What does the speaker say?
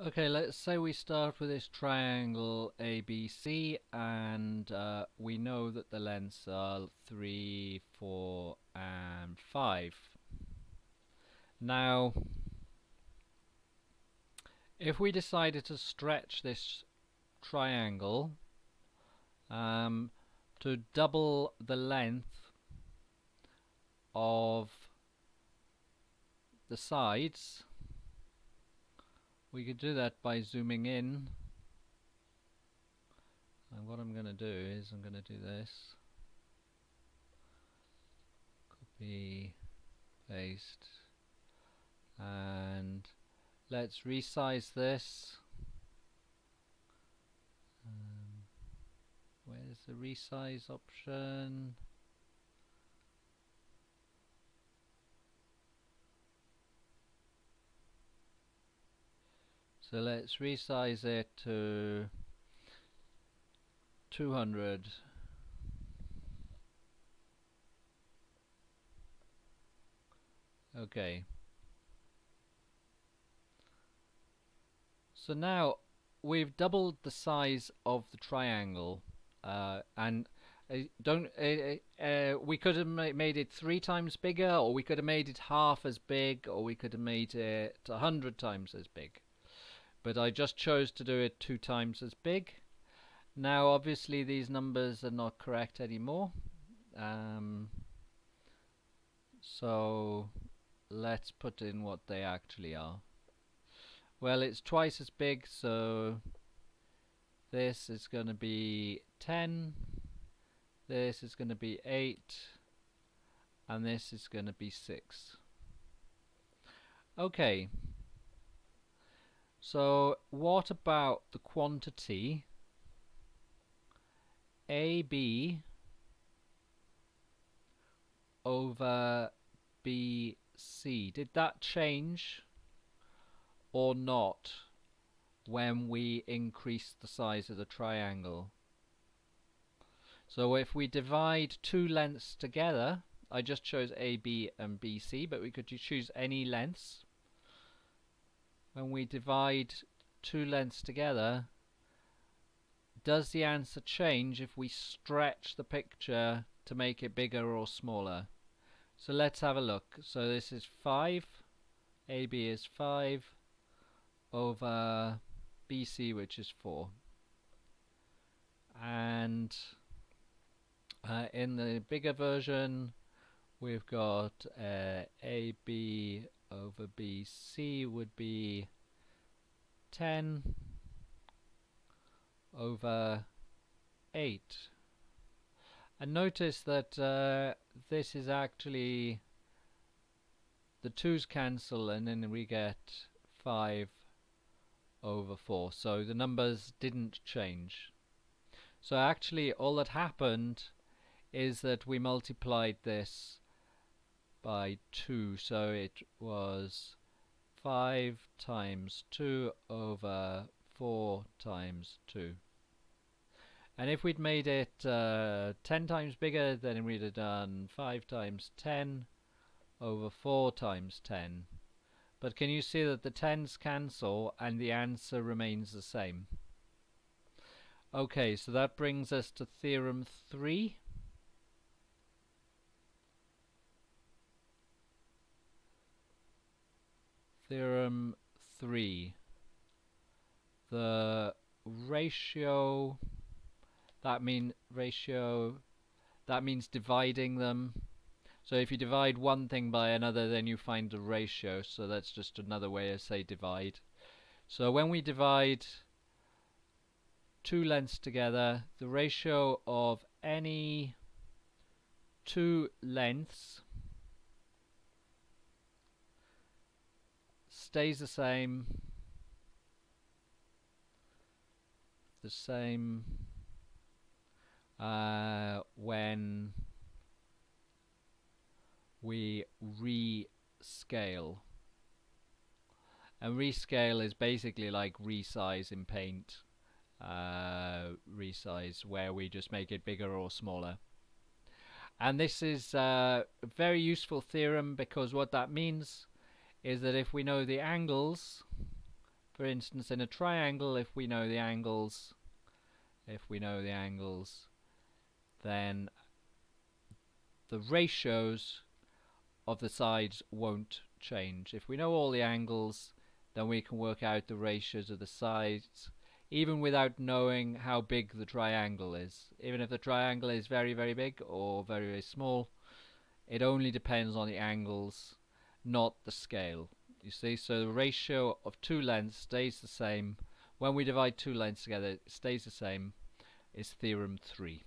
Okay, let's say we start with this triangle ABC and uh, we know that the lengths are 3, 4 and 5. Now, if we decided to stretch this triangle um, to double the length of the sides we could do that by zooming in. And what I'm going to do is I'm going to do this. Copy paste and let's resize this. Um, where's the resize option So let's resize it to 200. Okay. So now we've doubled the size of the triangle uh, and uh, don't uh, uh we could have ma made it three times bigger or we could have made it half as big or we could have made it a hundred times as big but I just chose to do it two times as big. Now obviously these numbers are not correct anymore. Um, so let's put in what they actually are. Well it's twice as big so this is going to be 10 this is going to be 8 and this is going to be 6 okay so what about the quantity AB over BC? Did that change or not when we increase the size of the triangle? So if we divide two lengths together, I just chose AB and BC, but we could choose any lengths when we divide two lengths together, does the answer change if we stretch the picture to make it bigger or smaller? So let's have a look. So this is 5, AB is 5, over BC which is 4. And uh, in the bigger version we've got uh, AB over BC would be 10 over 8 and notice that uh, this is actually the 2's cancel and then we get 5 over 4 so the numbers didn't change. So actually all that happened is that we multiplied this by 2 so it was 5 times 2 over 4 times 2 and if we'd made it uh, 10 times bigger then we'd have done 5 times 10 over 4 times 10 but can you see that the 10s cancel and the answer remains the same? Okay so that brings us to theorem 3 Theorem 3. The ratio, that mean ratio, that means dividing them. So if you divide one thing by another, then you find the ratio. So that's just another way of say divide. So when we divide two lengths together, the ratio of any two lengths stays the same the same uh, when we rescale. And rescale is basically like resize in paint uh, resize where we just make it bigger or smaller. And this is uh, a very useful theorem because what that means is that if we know the angles For instance, in a triangle, if we know the angles, if we know the angles, then the ratios of the sides won't change. If we know all the angles, then we can work out the ratios of the sides even without knowing how big the triangle is. Even if the triangle is very very big or very very small, it only depends on the angles, not the scale. You see, so the ratio of two lengths stays the same. When we divide two lengths together, it stays the same. It's theorem 3.